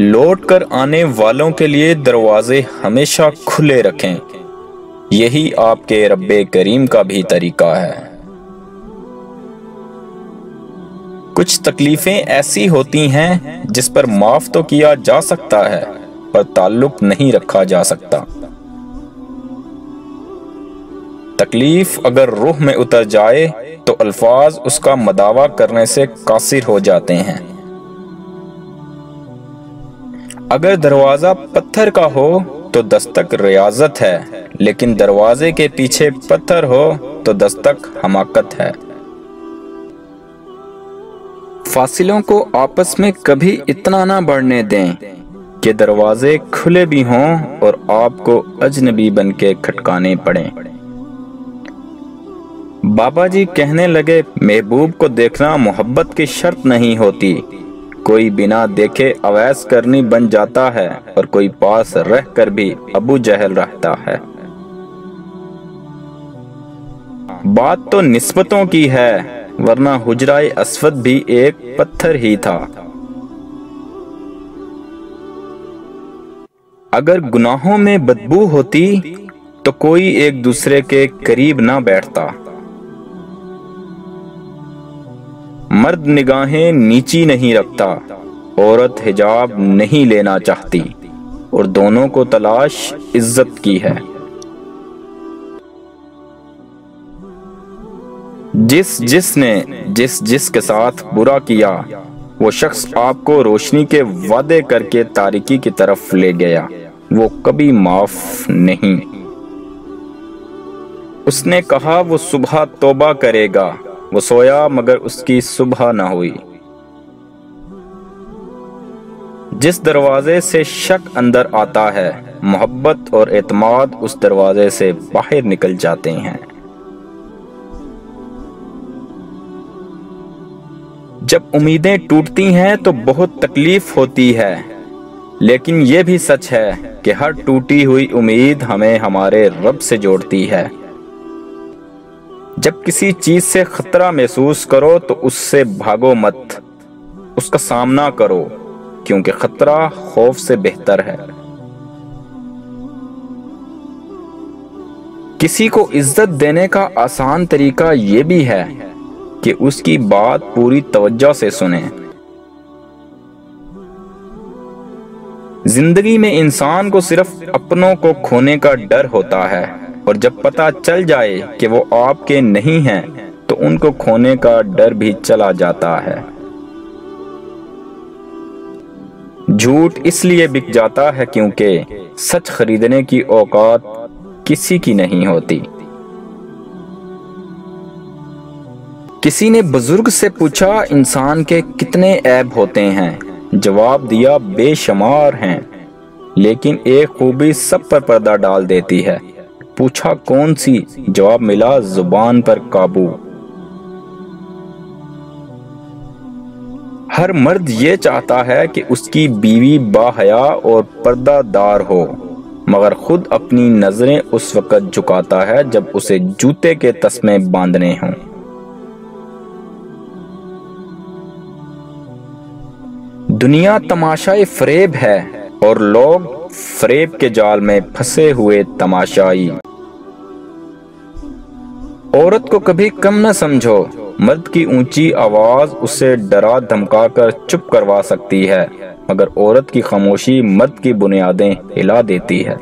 लौट कर आने वालों के लिए दरवाजे हमेशा खुले रखें। यही आपके रब्बे करीम का भी तरीका है। कुछ तकलीफें ऐसी होती हैं जिस पर माफ़ तो किया जा सकता है, पर ताल्लुक नहीं रखा जा सकता। तकलीफ़ अगर रूह में उतर जाए तो अल्फाज उसका मदावा करने से कासिर हो जाते हैं। अगर दरवाज़ा पत्थर का हो तो दस्तक रियाजत है। लेकिन दरवाजे के पीछे पत्थर हो तो दस्तक हमाकत है। फासिलों को आपस में कभी इतना ना बढ़ने दें कि दरवाजे खुले भी हों और आपको अजनबी बन के खटकाने पड़े। बाबा जी कहने लगे, महबूब को देखना मोहब्बत की शर्त नहीं होती। कोई बिना देखे अवैस करनी बन जाता है और कोई पास रह कर भी अबू जहल रहता है। बात तो निस्बतों की है, वरना हुजराए असवद भी एक पत्थर ही था। अगर गुनाहों में बदबू होती तो कोई एक दूसरे के करीब ना बैठता। मर्द निगाहें नीची नहीं रखता, औरत हिजाब नहीं लेना चाहती, और दोनों को तलाश इज़्ज़त की है। जिस जिसने जिस जिस के साथ बुरा किया, वो शख्स आपको रोशनी के वादे करके तारीकी की तरफ़ ले गया, वो कभी माफ़ नहीं। उसने कहा, वो सुबह तोबा करेगा वो सोया, मगर उसकी सुबह ना हुई। जिस दरवाजे से शक अंदर आता है, मोहब्बत और एतमाद उस दरवाजे से बाहर निकल जाते हैं। जब उम्मीदें टूटती हैं तो बहुत तकलीफ़ होती है। लेकिन यह भी सच है कि हर टूटी हुई उम्मीद हमें हमारे रब से जोड़ती है। जब किसी चीज़ से खतरा महसूस करो तो उससे भागो मत। उसका सामना करो, क्योंकि खतरा खौफ से बेहतर है। किसी को इज़्ज़त देने का आसान तरीका यह भी है कि उसकी बात पूरी तवज्जो से सुने। ज़िंदगी में इंसान को सिर्फ़ अपनों को खोने का डर होता है। और जब पता चल जाए कि वो आपके नहीं हैं तो उनको खोने का डर भी चला जाता है। झूठ इसलिए बिक जाता है क्योंकि सच खरीदने की औकात किसी की नहीं होती। किसी ने बुज़ुर्ग से पूछा, इंसान के कितने ऐब होते हैं? जवाब दिया, बेशुमार हैं। लेकिन एक खूबी सब पर पर्दा डाल देती है। पूछा, कौन सी? जवाब मिला, ज़ुबान पर काबू। हर मर्द ये चाहता है कि उसकी बीवी बाहया और पर्दादार हो, मगर खुद अपनी नज़रें उस वक्त झुकाता है जब उसे जूते के तस्मे बांधने हों। दुनिया तमाशाई फरेब है और लोग फरेब के जाल में फंसे हुए तमाशाई। औरत को कभी कम न समझो। मर्द की ऊँची आवाज़ उसे डरा धमका कर चुप करवा सकती है, मगर औरत की खामोशी मर्द की बुनियादें हिला देती है।